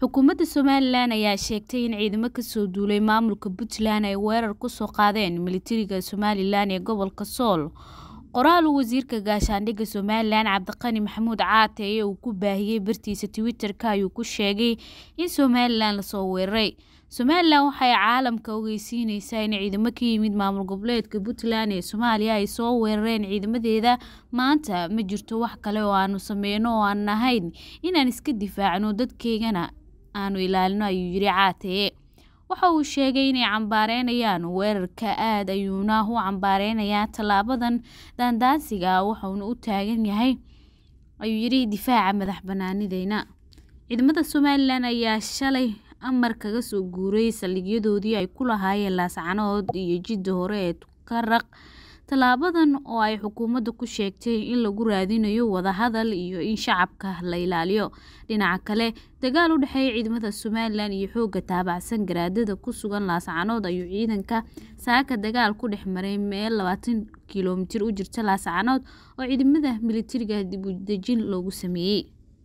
Xukuumadda Somalilan ayaa sheegtay in ciidamo ka soo duulay maamulka Puntland ay weerar ku soo qaadeen militariga Somalilan ee gobolka Sool. Qoraal uu wasiirka gaashaandhigga Somalilan Cabdiqani Maxamuud Caate ee uu ku baahiyay bartiisa Twitter-ka ayuu ku sheegay in Somalilan la soo weeraray. Somalilan waxay caalamka ogeysiinaysaa in ciidamo ka yimid maamul goboleedka Puntland ee Soomaaliya ay soo weerareen ciidamadeeda maanta ma jirto wax kale oo aanu sameyno oo aan ahayn inaan iska difaacno dadkeygana aanu ilaalino ayuu yiri Caate. Waxa uu sheegay inay cambaareynayaan weerarka aad ayuuna u cambaareynaya tallaabadan daandaansiga ah waxaana uu taagan yahay ayuu yiri difaaca madax-bannaanideena. Ciidamada Somalilan ayaa shalay amar kaga soo guuray saldhigyadoodii ay ku lahaayeen Laascaanood iyo jidda hore ee Tukaraq. Tallaabadan oo ay xukuumaddu ku sheegtay in lagu raadinayo wadahadal iyo in shacabka la ilaaliyo. Dhinaca kale, dagaal u dhexeeya ciidamada Somalilan iyo xoogga taabacsan garaadada ku sugan Laascaanood ayuu ciidanka saaka dagaal ku dhex maray meel labaatan kiiloomitir u jirta Laascaanood oo ciidamada militariga dib u dejin loogu sameeyay.